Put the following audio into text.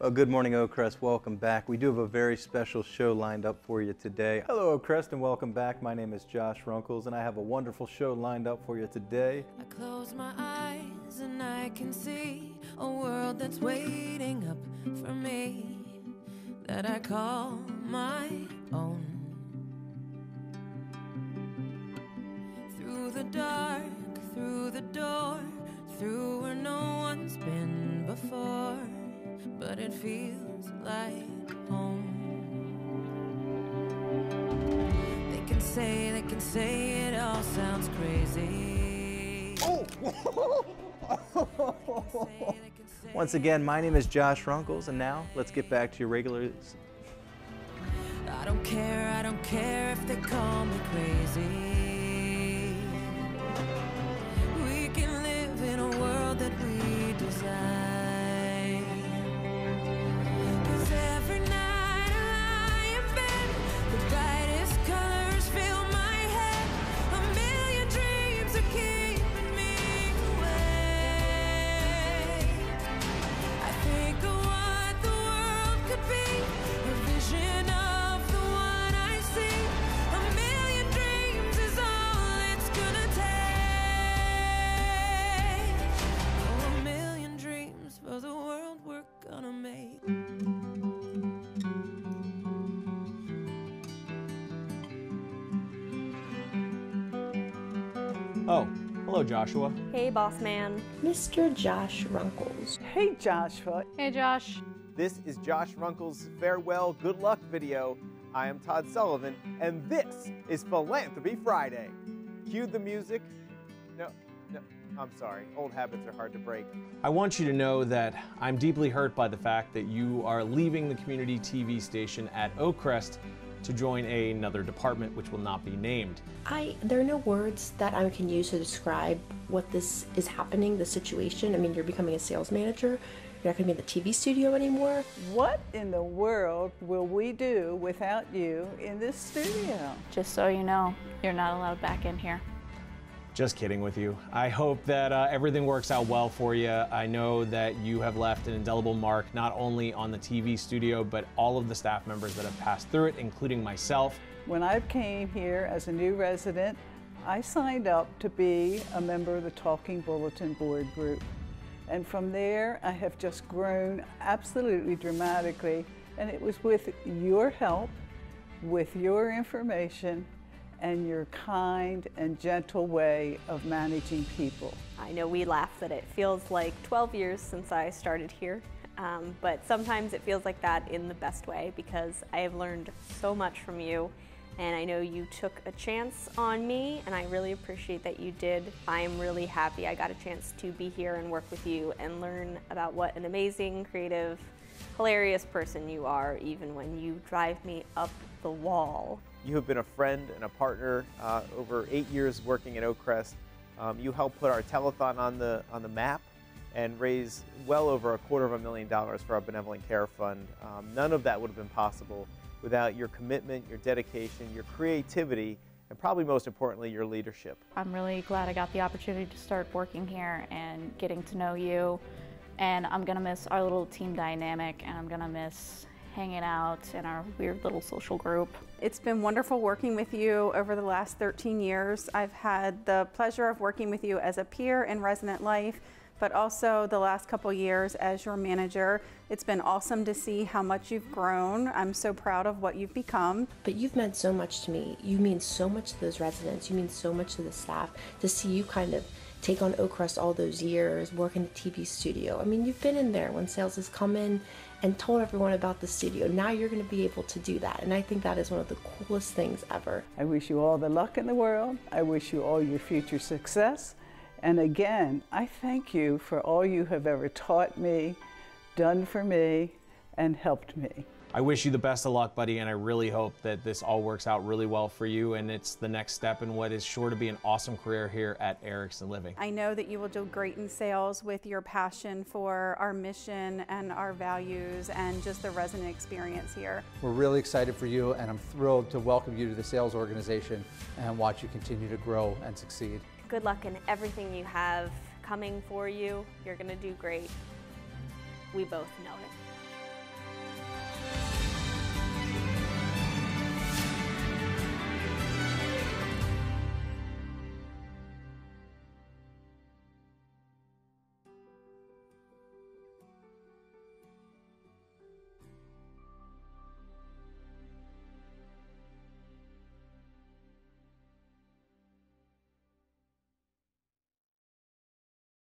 Well, good morning, Oakcrest. Welcome back. We do have a very special show lined up for you today. Hello, Oakcrest, and welcome back. My name is Josh Runkles, and I have a wonderful show lined up for you today. I close my eyes and I can see a world that's waiting up for me that I call my own. It feels like home. They can say, they can say it all sounds crazy. Once again, my name is Josh Runkles, and now let's get back to your regular. I don't care, I don't care if they call me crazy. Oh, hello, Joshua. Hey, boss man. Mr. Josh Runkles. Hey, Joshua. Hey, Josh. This is Josh Runkle's farewell good luck video. I am Todd Sullivan, and this is Philanthropy Friday. Cue the music. No, no, I'm sorry. Old habits are hard to break. I want you to know that I'm deeply hurt by the fact that you are leaving the community TV station at Oakcrest to join another department which will not be named. I there are no words that I can use to describe what this is happening, the situation. I mean, you're becoming a sales manager. You're not going to be in the TV studio anymore. What in the world will we do without you in this studio? Just so you know, you're not allowed back in here. Just kidding with you. I hope that uh, everything works out well for you. I know that you have left an indelible mark not only on the TV studio, but all of the staff members that have passed through it, including myself. When I came here as a new resident, I signed up to be a member of the Talking Bulletin Board Group. And from there, I have just grown absolutely dramatically. And it was with your help, with your information, and your kind and gentle way of managing people. I know we laugh that it feels like 12 years since I started here, um, but sometimes it feels like that in the best way because I have learned so much from you. And I know you took a chance on me, and I really appreciate that you did. I am really happy I got a chance to be here and work with you and learn about what an amazing, creative, hilarious person you are, even when you drive me up the wall. You have been a friend and a partner uh, over eight years working at Oakcrest. Um, you helped put our telethon on the on the map and raise well over a quarter of a million dollars for our benevolent care fund. Um, none of that would have been possible without your commitment, your dedication, your creativity, and probably most importantly, your leadership. I'm really glad I got the opportunity to start working here and getting to know you. And I'm gonna miss our little team dynamic and I'm gonna miss hanging out in our weird little social group. It's been wonderful working with you over the last 13 years. I've had the pleasure of working with you as a peer in resident life, but also the last couple years as your manager. It's been awesome to see how much you've grown. I'm so proud of what you've become. But you've meant so much to me. You mean so much to those residents. You mean so much to the staff. To see you kind of take on Oakcrest all those years, work in the TV studio. I mean, you've been in there when sales has come in and told everyone about the studio. Now you're going to be able to do that. And I think that is one of the coolest things ever. I wish you all the luck in the world. I wish you all your future success. And again, I thank you for all you have ever taught me, done for me, and helped me. I wish you the best of luck, buddy, and I really hope that this all works out really well for you and it's the next step in what is sure to be an awesome career here at Erickson Living. I know that you will do great in sales with your passion for our mission and our values and just the resident experience here. We're really excited for you, and I'm thrilled to welcome you to the sales organization and watch you continue to grow and succeed. Good luck in everything you have coming for you. You're going to do great. We both know it.